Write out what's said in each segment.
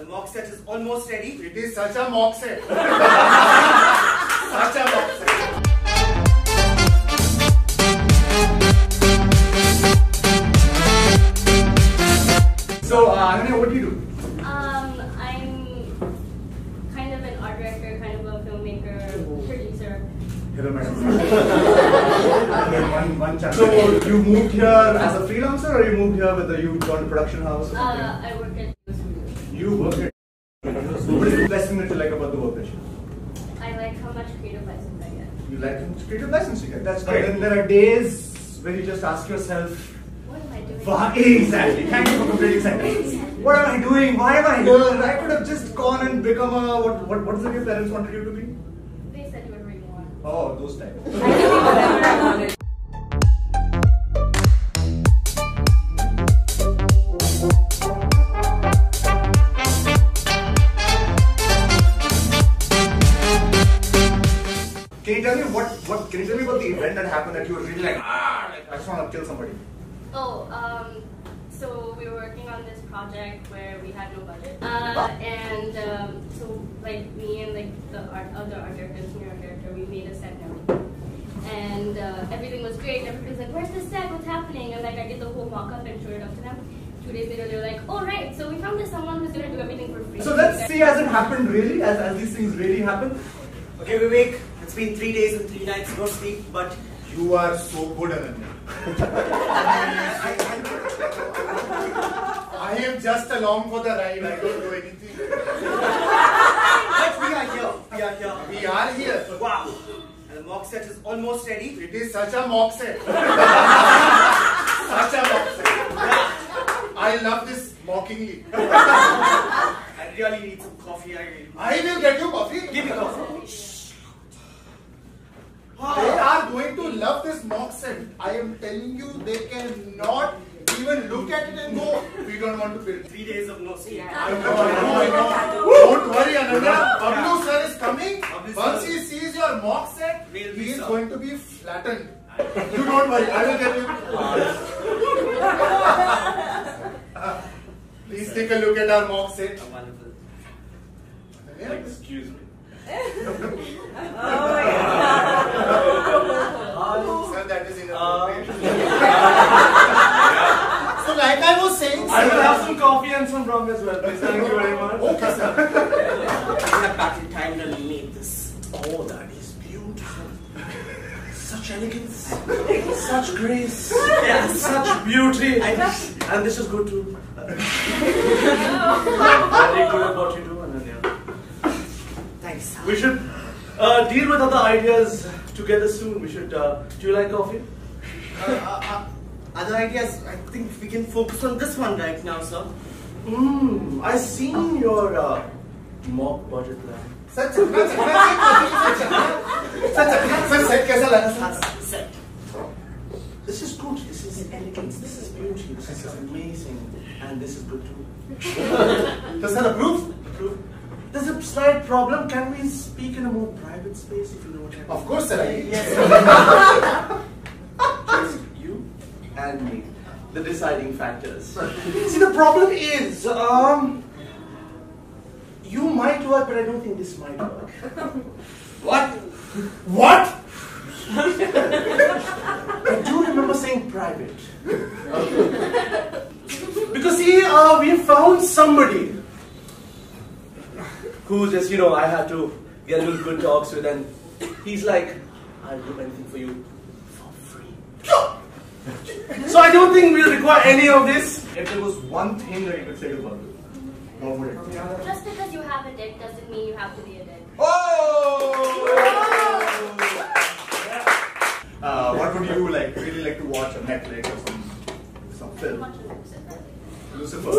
the mock set is almost ready. It is such a mock set. such a mock set. So, uh, Ananya, what do you do? Um, I'm kind of an art director, kind of a filmmaker, producer. Hello, madam. one, one chance. So, you moved here as a freelancer or you moved here with a you joined a production house? or Uh. I work at studio. You work at. What is the best thing that you like about the work that you do? I like how much creative license I get. You like creative license you get. That's great. great. And there are days when you just ask yourself, What am I doing? Why exactly? Thank you for completing sentence. What am I doing? Why am I here? I could have just gone and become a what? What? What is it your parents wanted you to be? They said you were doing more. Oh, those type. what? What? Can you tell me about the event that happened that you were really like ah, like I just want to kill somebody? Oh, um, so we were working on this project where we had no budget. Uh, and um, so like me and like the art, other art director, senior art director, we made a set and everything. And uh, everything was great. Everybody's like, "Where's the set? What's happening?" And like I did the whole mock-up and showed it up to them. Two days later, they were like, "Oh right, so we found this someone who's gonna do everything for free." So let's see as it happened really, as, as these things really happen. Okay, Vivek, it's been three days and three nights, no sleep, but You are so good, Ananya. I am just along for the ride. I don't do anything. but we are here. We are here. We are here. Wow. And the mock set is almost ready. It is such a mock set. such a mock set. I love this mockingly. I really need some coffee. I. I will get you coffee. Give me coffee. They are going to love this mock set. I am telling you, they cannot even look at it and go, we don't want to build. Three days of no sleep. I I know, I know. Don't worry, Ananya. Bablu sir is coming. Once he sees your mock set, he is going to be flattened. You don't worry, I will get you. Please take a look at our mock set. Oh, wonderful. Ananya, Excuse me. Sir, that is inappropriate. So, like I was saying, I will have some coffee and some rum as well, please. Thank you very much. Okay, sir. we have back in time to make this. Oh, that is beautiful. Such elegance. Such grace. Yes. Such beauty. I And this is good too. Very good at what you do, Ananya. Thanks. sir. We should uh, deal with other ideas together soon. We should. Uh, do you like coffee? Uh, uh, uh, other ideas, I think we can focus on this one right now, sir. Mmm. I seen your uh, mock budget plan. Sir चखना चखना sir चखना sir set कैसा लगा sir Set. This is good. This is elegance. This is beauty. This is amazing. And this is good too. तो sir approve True. There's a slight problem. Can we speak in a more private space if you know what I mean? Of course sir Yes. The deciding factors. See, the problem is, um, you might work, but I don't think this might work. What? What? I do remember saying private. because see, uh, we found somebody who just, you know, I had to get good talks with, and he's like, I'll do anything for you for free. So I don't think we'll require any of this. If there was one thing that you could say to Babu, what would it be? Just because you have a dick doesn't mean you have to be a dick. Uh, what would you like really like to watch on Netflix or some some film? Much of Lucifer. Lucifer.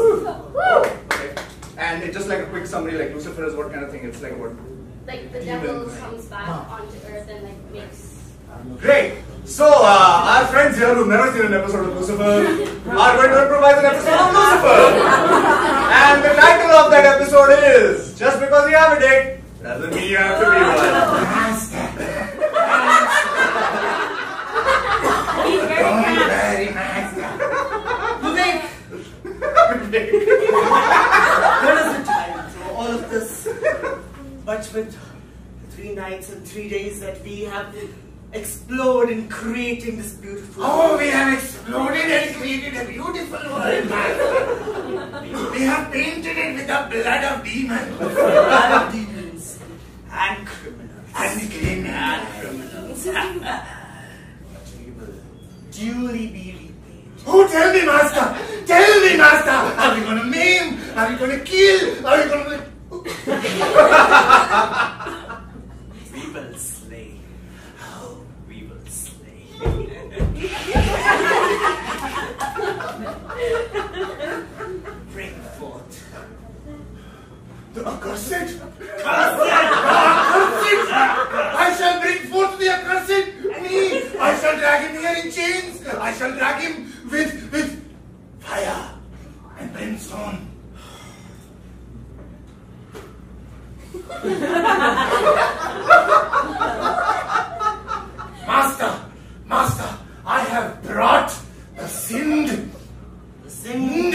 Woo! Okay. And it's just like a quick summary, like Lucifer is what kind of thing? It's like what? Like the Demons. devil comes back onto earth and like makes. Great. So uh, our friends here who've never seen an episode of Lucifer are going to improvise an episode of Lucifer. and the title of that episode is Just because you have a dick doesn't mean you have to be one. He's very Vivek, what is the time? So all of this, much with three nights and three days that we have explored in creating this beautiful Oh, we have exploded and created a beautiful world, man. we have painted it with the blood of demons. blood of demons and criminals. And criminals. And criminals. duly be repaid. Oh, tell me, master. Tell me, master. Are we going to maim? Are we going to kill? Are we going to... We will slay. Oh, we will slay. Bring forth. The accursed? Accursed! I shall bring forth the accursed me! I shall drag him here in chains! I shall drag him with, with fire and brimstone. Master, Master, I have brought the Sind. The Sind.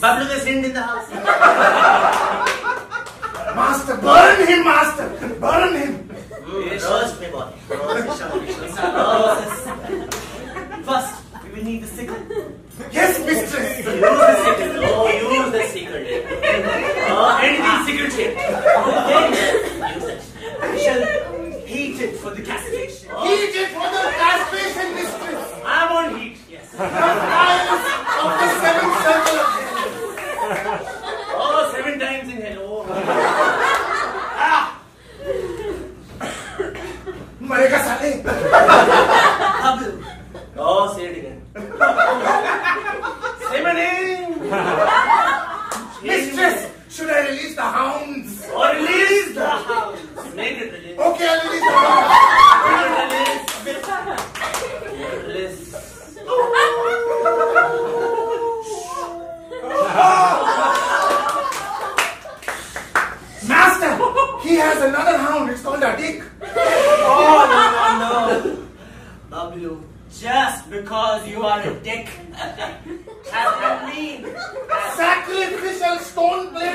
Bablu the Sind in the house. Master, burn him, Master! Burn him! Roast me, boy. Roast, we shall start process. First, we will need the sickle. Yes, mistress! Use the sickle. Oh, use the sickle. Oh, anything secretive. Use the hounds. Or release the hounds. Make it release. Okay, I'll release the hounds. release. Release. Oh. Oh. Master, he has another hound. It's called a dick. Oh, no, no, no. W, just because you are a dick doesn't mean... Sacrificial stone blade.